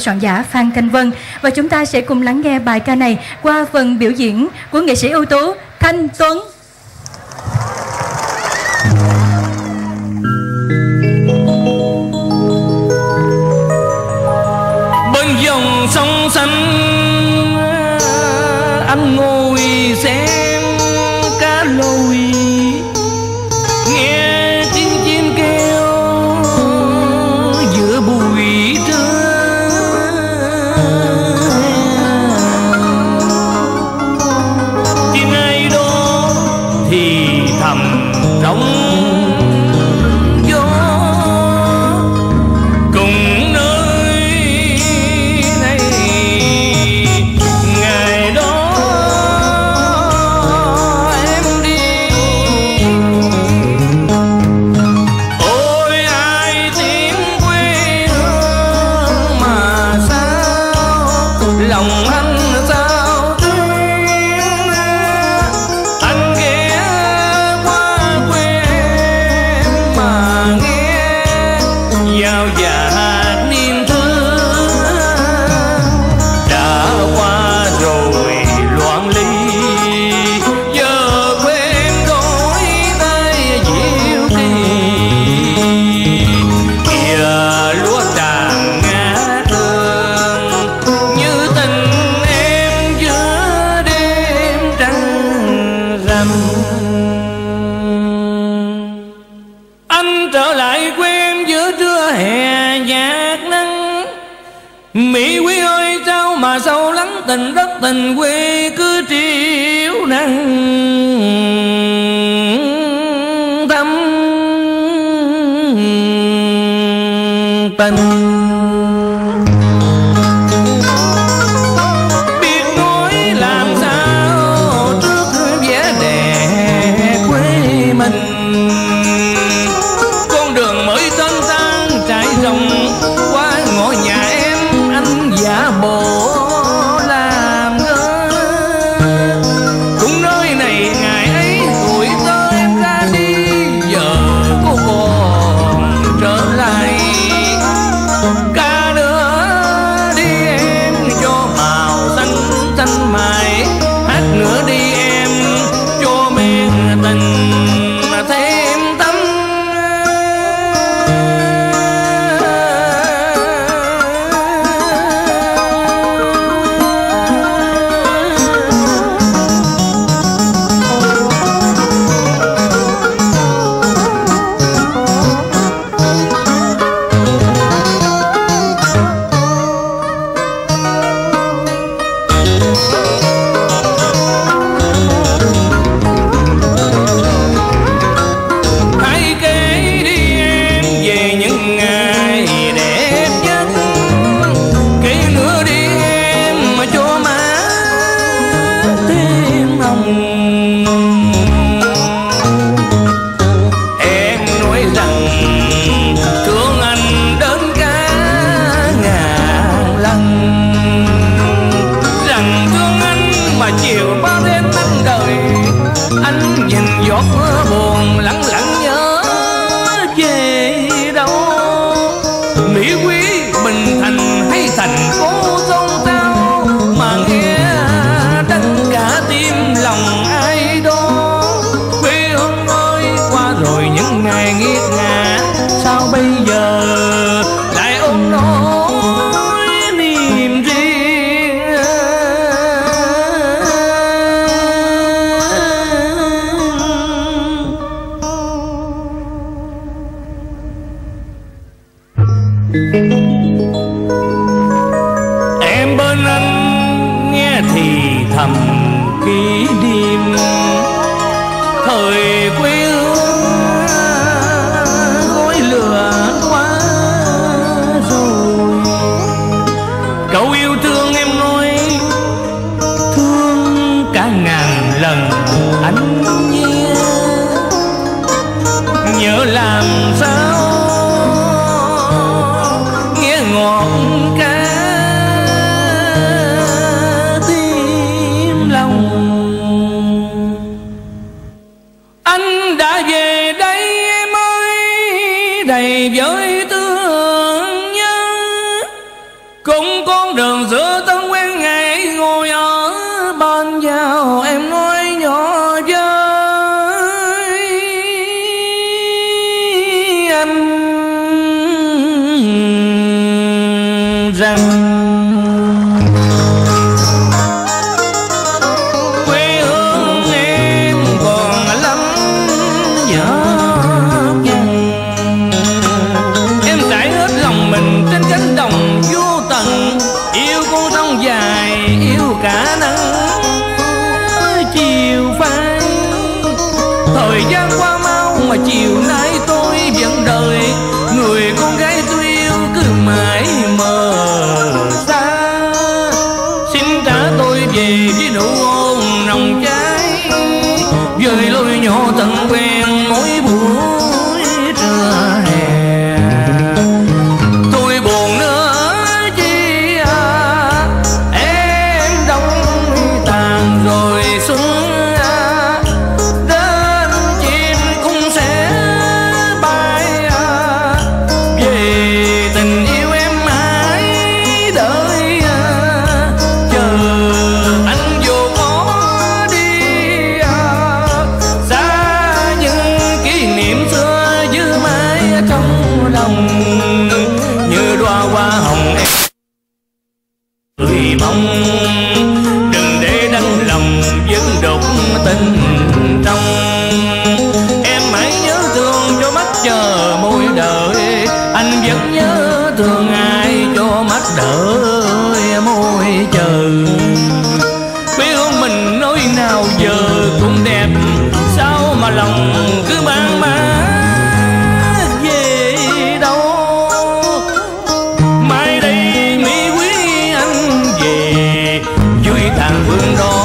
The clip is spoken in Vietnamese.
soạn giả Phan Thanh Vân và chúng ta sẽ cùng lắng nghe bài ca này qua phần biểu diễn của nghệ sĩ ưu tú Thanh Tuấn. ông chúa cùng nơi này, ngày đó em đi. Ôi, ai tiếng quê hương mà xa lòng anh Mỹ quý ơi, trao mà sâu lắng tình đất tình quê cứ triều năng tâm tình lân nghe thì thầm ký đêm thời quê gối lửa quá rồi. Câu yêu thương em nói, thương cả ngàn lần. đường giữa tân quen ngày ngồi ở bên giao em nói nhỏ với anh rằng nay tôi vẫn đời. tình trong. Em hãy nhớ thương cho mắt chờ môi đời anh vẫn nhớ thương ai cho mắt đợi môi chờ. Biết không mình nói nào giờ cũng đẹp. Sao mà lòng cứ mang mang tàn vương đôi